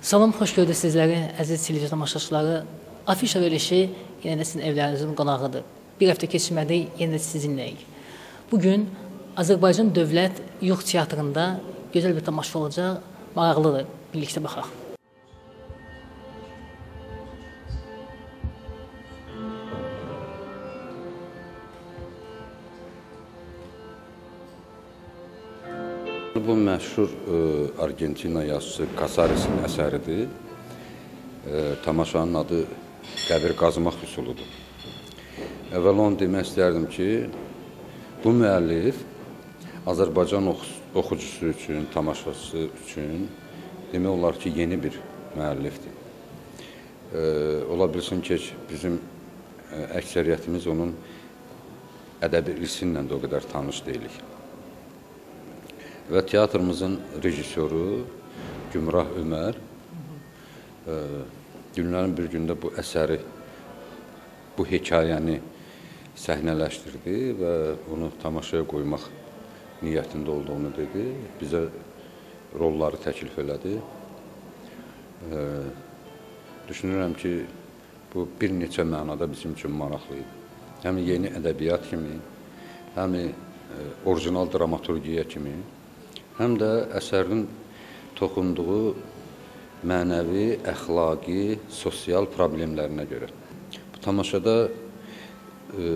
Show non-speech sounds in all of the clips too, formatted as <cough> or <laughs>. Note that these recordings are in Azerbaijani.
Salam, xoş gördük sizləri, əziz televiziya tamaşaçıları. Afişa verilişi yenə də sizin evlərinizin qonağıdır. Bir həftə keçmədi, yenə də sizinləyik. Bu gün Azərbaycan Dövlət Yuğ Teatrında gözəl bir tamaşa olacaq. Maraqlıdır. Birlikdə baxaq. Bu məşhur ə, Argentina yazıçısı Casaresin əsəridir. Ə, tamaşanın adı Qəbir qazmaq üsuludur. Əvvəl onu demək istərdim ki, bu müəllif Azərbaycan oxu oxucusu üçün, tamaşaçısı üçün demək olar ki, yeni bir müəllifdir. Ə, ola bilsin ki, bizim ə, əksəriyyətimiz onun ədəbi irsi ilə də o qədər tanış deyilik və teatrımızın rejissoru Gümrah Ömər ə, günlərin bir gündə bu əsəri, bu hekayəni səhnələşdirdi və onu tamaşaya qoymaq niyyətində olduğunu dedi. Bizə rolları təklif elədi. Ə, düşünürəm ki, bu bir neçə mənada bizim üçün maraqlı idi. Həm yeni ədəbiyyat kimi, həm orijinal dramaturgiya kimi həm də əsərin toxunduğu mənəvi, əxlaqi, sosial problemlərinə görə. Bu tamaşada e,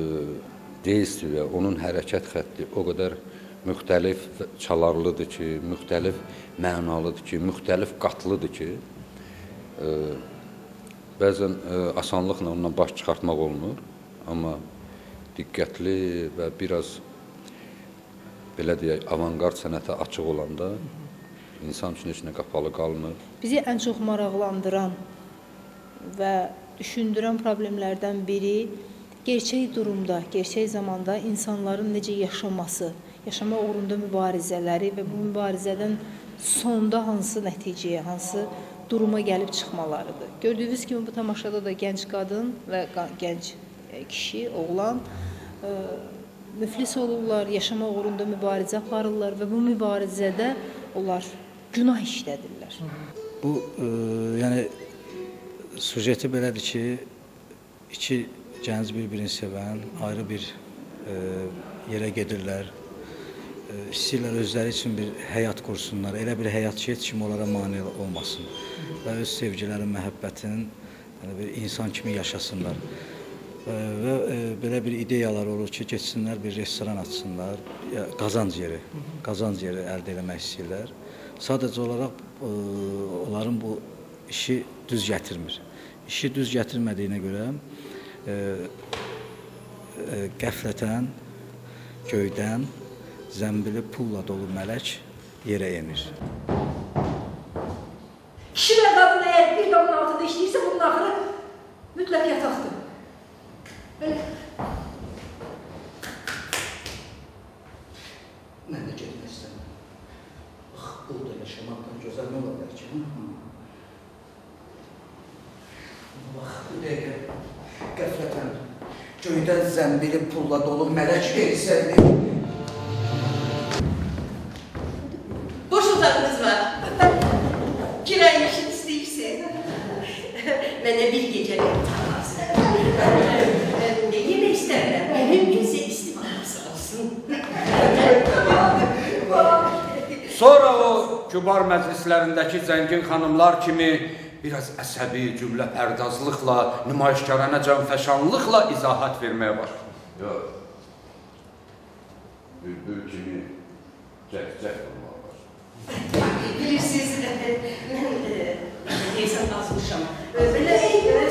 deyilsi və onun hərəkət xətti o qədər müxtəlif çalarlıdır ki, müxtəlif mənalıdır ki, müxtəlif qatlıdır ki, ə, bəzən ə, asanlıqla ondan baş çıxartmaq olmur, amma diqqətli və biraz belə deyək, avangard sənətə açıq olanda insan üçün heç nə qapalı qalmır. Bizi ən çox maraqlandıran və düşündürən problemlərdən biri gerçək durumda, gerçək zamanda insanların necə yaşaması, yaşama uğrunda mübarizələri və bu mübarizədən sonda hansı nəticəyə, hansı duruma gəlib çıxmalarıdır. Gördüyünüz kimi bu tamaşada da gənc qadın və gənc e, kişi, oğlan e, müflis olurlar, yaşama uğrunda mübarizə aparırlar və bu mübarizədə onlar günah işlədirlər. Bu e, yəni sujeti belədir ki, iki gənc bir-birini sevən, ayrı bir e, yerə gedirlər. E, istəyirlər özləri üçün bir həyat qursunlar. Elə bir həyat ki, heç kim onlara mane olmasın və öz sevgilərin, məhəbbətinin yəni bir insan kimi yaşasınlar və e, belə bir ideyalar olur ki, getsinlər bir restoran açsınlar, qazanc yeri, qazanc yeri əldə etmək istəyirlər. Sadəcə olaraq e, onların bu işi düz gətirmir. İşi düz gətirmədiyinə görə e, qəflətən göydən zəmbili pulla dolu mələk yerə enir. Kişi və qadın əgər bir damın altında işləyirsə, bunun axırı mütləq yataqdır. Belə. Mən də getmək istəmirəm. Bax, burada yaşamaqdan gözəl nə ola bilər ki? Bax, bu dəqiqə qəflətən göydən zəmbili pulla dolu mələk versəydi. Kübar məclislərindəki zəngin xanımlar kimi biraz əsəbi, cümlə pərdazlıqla, nümayişkarana canfəşanlıqla izahat verməyə başladı. Yox. Bülbül kimi cək-cək olmağa başladı. <laughs> Bilirsiniz, <laughs> mən deyəsən azmışam. Belə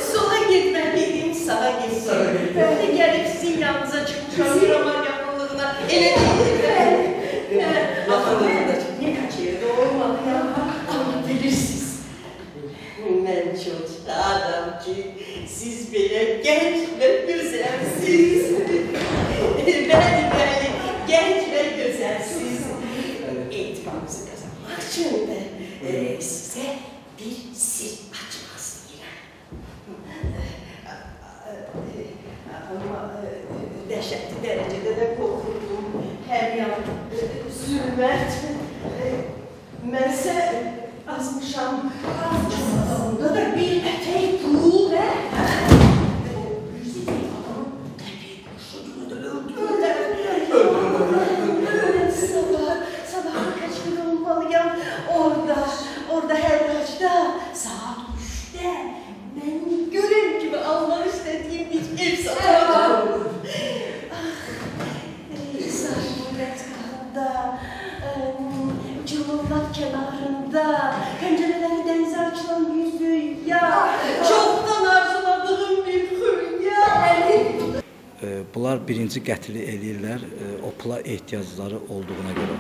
sola getməliydim, sağa getməliydim. Mən də gəlib sizin yanınıza çıxmışam, Miramar yaxınlığına. Elə deyil. Yaxınlığında ne kaçırdı olmadı ya. Ama bilirsiniz. Ben çok adam ki siz belə genç ve güzelsiniz. ben böyle genç ve güzelsiz. Eğitimimizi kazanmak için de e, size bir sir açmak istedim. Ama e, dehşetli derecede de korkuldum. Her yan e, Mən isə azmışam, azmışam, onda da bir ətək birinci qətli eləyirlər e, o pula ehtiyacları olduğuna görə.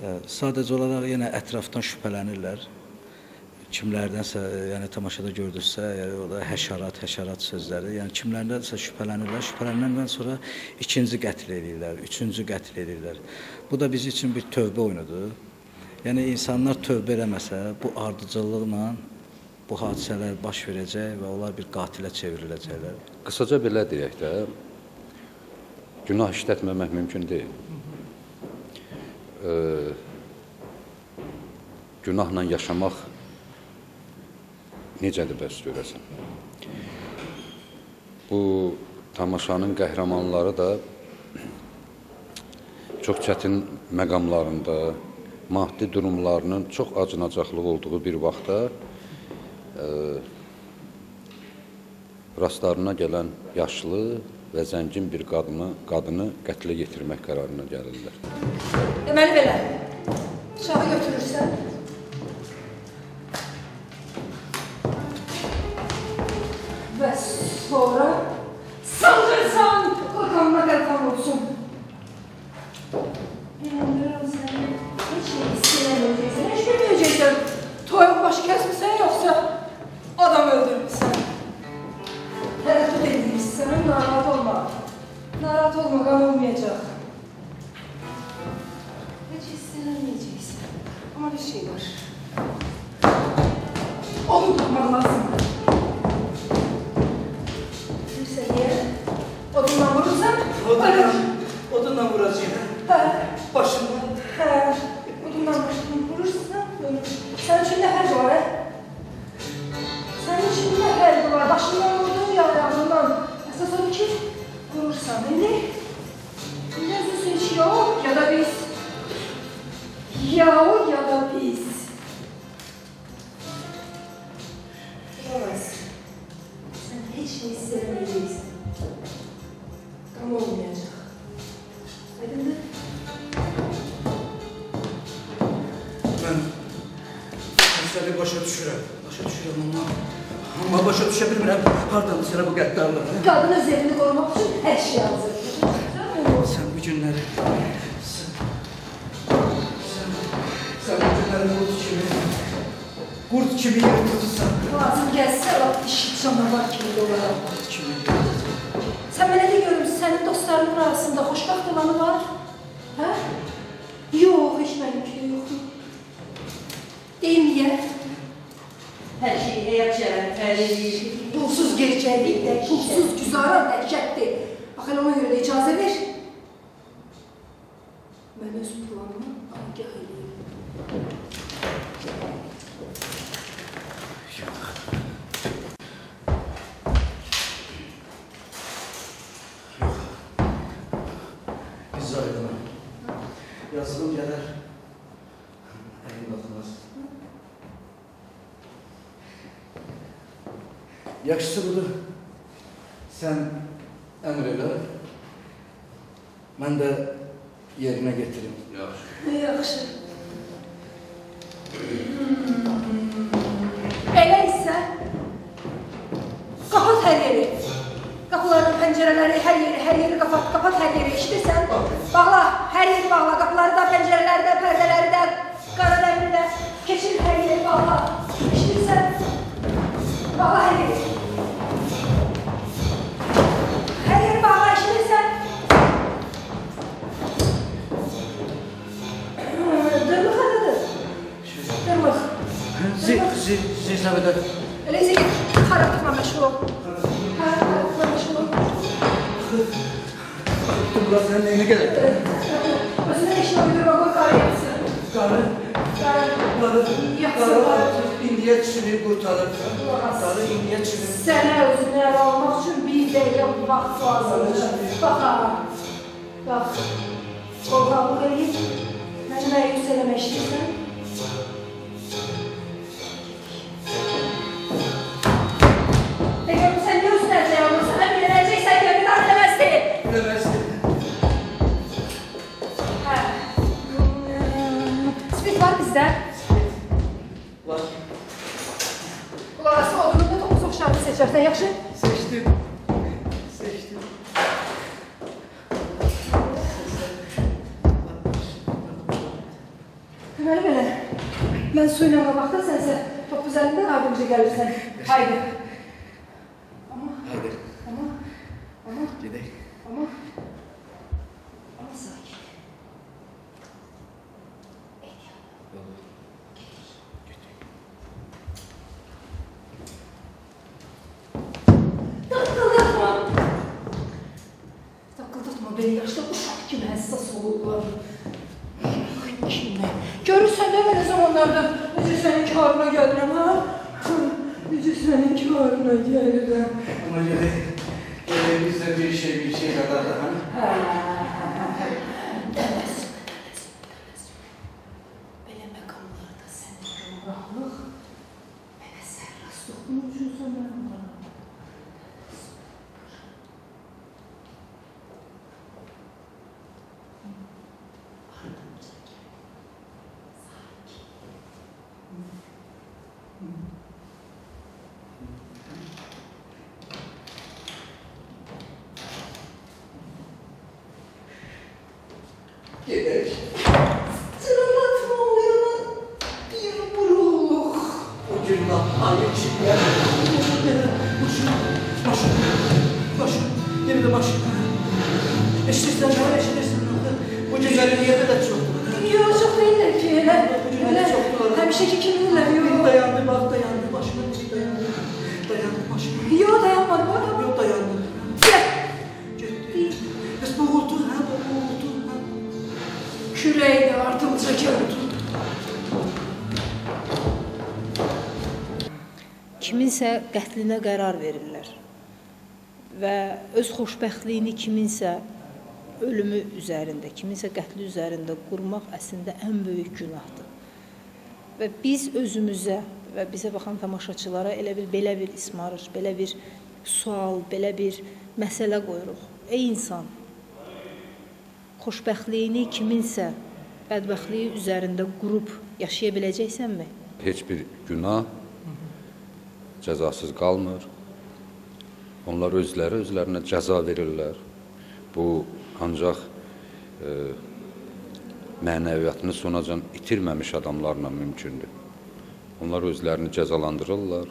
E, Sadəcə olaraq yenə ətrafdan şübhələnirlər. Kimlərdənsə, e, yəni tamaşada gördünüzsə, yəni orada həşarat, həşarat sözləri, yəni kimlərdənsə şübhələnirlər. Şübhələnəndən sonra ikinci qətl eləyirlər, üçüncü qətl eləyirlər. Bu da biz üçün bir tövbə oyunudur. Yəni insanlar tövbə eləməsə, bu ardıcıllıqla bu hadisələr baş verəcək və onlar bir qatilə çevriləcəklər. Qısaca belə deyək də, günah işlətməmək mümkün deyil. Ee, günahla yaşamaq necədir bəs görəsən? Bu tamaşanın qəhrəmanları da çox çətin məqamlarında, maddi durumlarının çox acınacaqlı olduğu bir vaxtda e, rastlarına gələn yaşlı və zəngin bir qadını, qadını qətlə yetirmək qərarına gəlirlər. Deməli belə. Bıçağı götürürsən. Odunla vuracağım. Hə, Başımdan. hə. Odunla vurursan, ölür. Sənin üçün nə fərq var, hə? Sənin üçün nə fərq var? Başından vurdun ya ayağından. Əsas odur ki, vurursan. İndi, indi özün seç ya o, ya da biz. Ya o, qurd kimi yer tutursan. Lazım gelse bak dişi canavar kimi olarak. Qurd kimi. Sen bana de görüm, senin dostlarının arasında hoşbaxt olanı var. Ha? Yok, hiç benimki de yok. Değil mi ya? Her şeyi həyat şərəfləri, pulsuz gerçəklik də, pulsuz güzaran dəhşətdir. Bax, elə ona görə də icazə ver. Mən öz planımı agah eləyim. Biz aydın. Yazılım gələr. Əyin baxmaz. Yaxşısı budur. Sən əmr elə. Mən də yerinə getirim. Yaxşı. Ne yaxşı. <laughs> Onların pencereleri her yeri, her yeri kapat, kapat her yeri. İşte sen bağla, her yeri bağla. Kapıları da, pencereleri de, perdeleri de, kara demirde. Geçir her yeri bağla. İşte sen bağla her yeri. Her yeri bağla, işte sen. Dırmık adıdır. Dırmık. Zil, zil, zil sabit. Öyleyse git. Karanlıkla meşhur ol. Tuttum lan sen neyine gerek? Özüne işte bir baba kaybetsin. Karı. Karı. Karı. İndiye çini kurtarır. Karı indiye çini. Sene özüne almak için bir de yapmak lazım. Bak ha. Bak. Korkanlık edip. Hemen yükseleme işlesen. Seçersen yakşı. Seçtim. Seçtim. Deməli belə, mən su ilə qabaqda sənsə top üzərindən ardımcı gəlirsən. Haydi. Ama. Haydi. Ama. Ama. Gedək. Ama. surtout je suis en Kürəyi də ardımca gördüm. kiminsə qətlinə qərar verirlər və öz xoşbəxtliyini kiminsə ölümü üzərində, kiminsə qətli üzərində qurmaq əslində ən böyük günahdır. Və biz özümüzə və bizə baxan tamaşaçılara elə bir belə bir ismarış, belə bir sual, belə bir məsələ qoyuruq. Ey insan, xoşbəxtliyini kiminsə bədbəxtliyi üzərində qurub yaşaya biləcəksənmi? Heç bir günah cəzasız qalmır. Onlar özləri özlərinə cəza verirlər. Bu ancaq e, mənəviyyatını sonacan itirməmiş adamlarla mümkündür. Onlar özlərini cəzalandırırlar.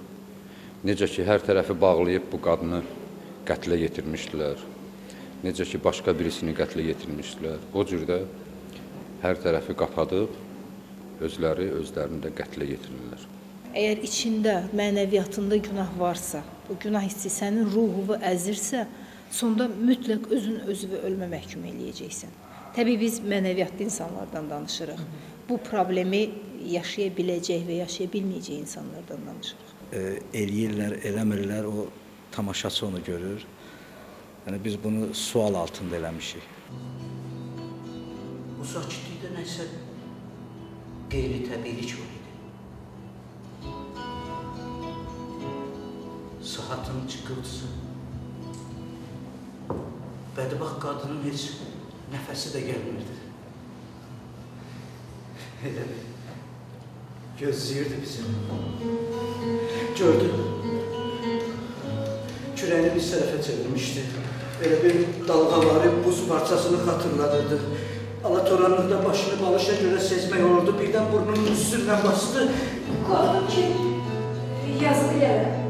Necə ki, hər tərəfi bağlayıb bu qadını qətlə yetirmişdilər. Necə ki, başqa birisini qətlə yetirmişdilər. O cür də hər tərəfi qapadıb özləri özlərini də qətlə yetirirlər. Əgər içində, mənəviyyatında günah varsa, bu günah hissi sənin ruhunu əzirsə, sonda mütləq özün özünü ölmə məhkum eləyəcəksən. Təbii biz mənəviyyatlı insanlardan danışırıq. Bu problemi yaşaya biləcək və yaşaya bilməyəcək insanlardan danışırıq. e, eləyirlər, eləmirlər, o tamaşaçı onu görür. Yəni biz bunu sual altında eləmişik. Bu sakitlikdə nəsə qeyri-təbiilik var idi. Saatın çıkıltısı. Bədbaxt qadının heç nəfəsi də gəlmirdi. Elə bir gözləyirdi bizi. Gördü. küreni bir selefe çevirmişti. Böyle bir dalgaları, buz parçasını hatırladırdı. Alatoranlıkta başını balışa göre sezme yoruldu. Birden burnunun üstünden bastı. Korktum ki yazık yere.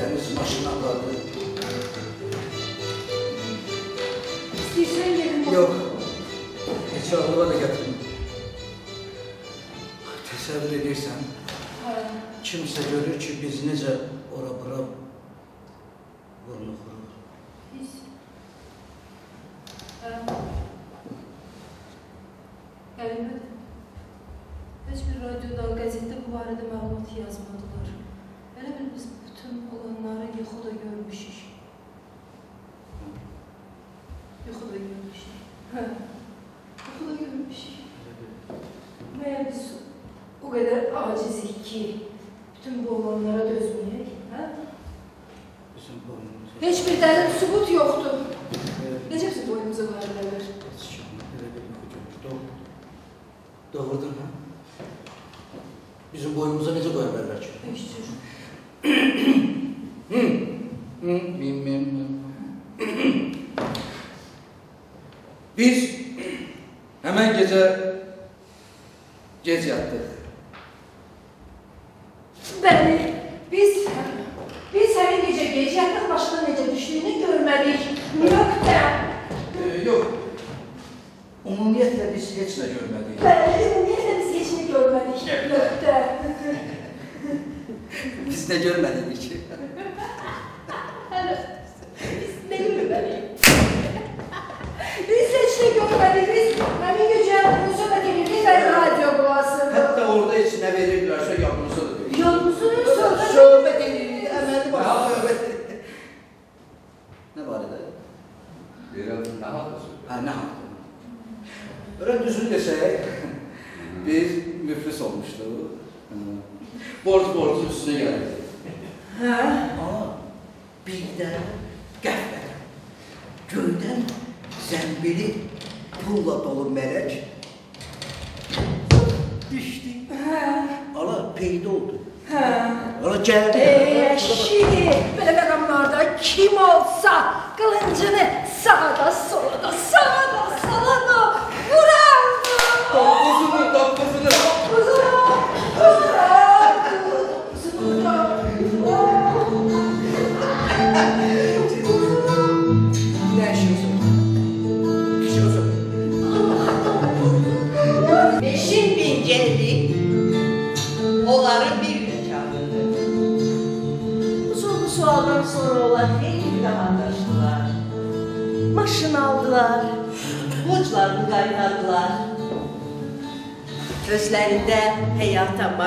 Deniz başına kaldı. İstirsen gelin bak. Yok. Hiç aklıma da getirdim. Tesadüf edersen, kimse görür ki biz necə ora bura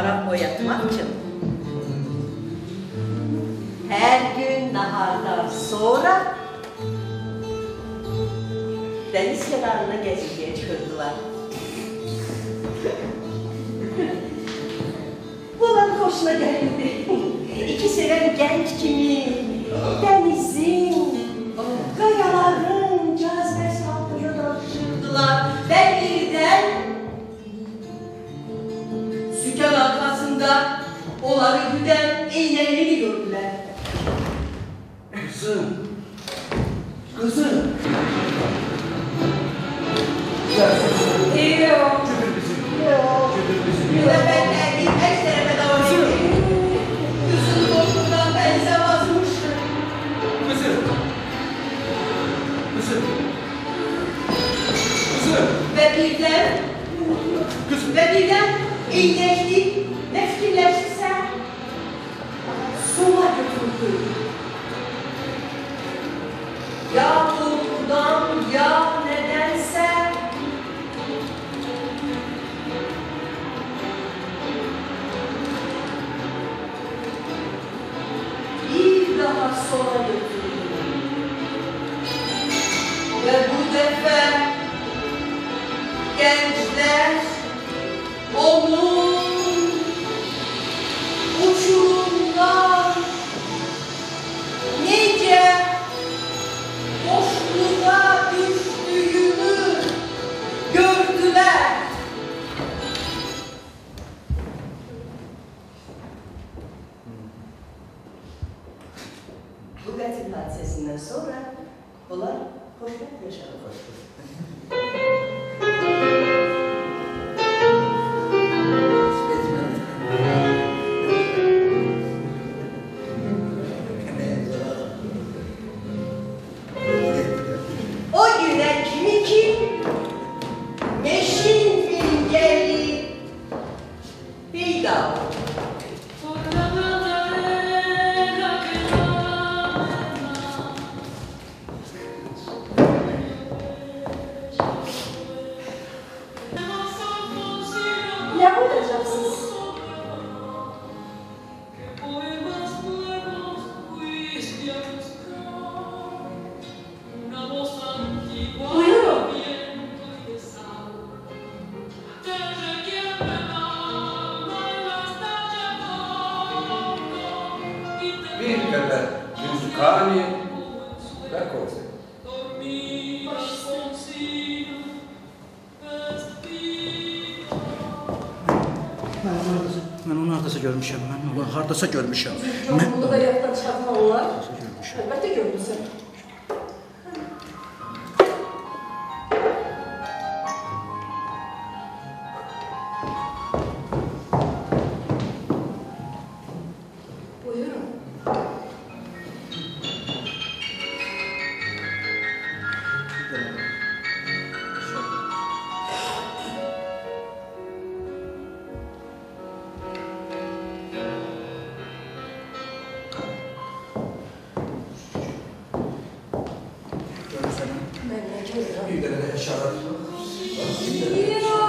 para boyatmak için. Her gün nahardan sonra deniz kenarına gezintiye çıkırdılar. <laughs> Bulan hoşuna geldi. перехода музыками, такого. Mən onu hardasa görmüşəm, mən onu hardasa görmüşəm. Mən onu da yaddan çıxartmaq olar. Əlbəttə görmüsən. Görürsən. Mən nə görürəm? Bir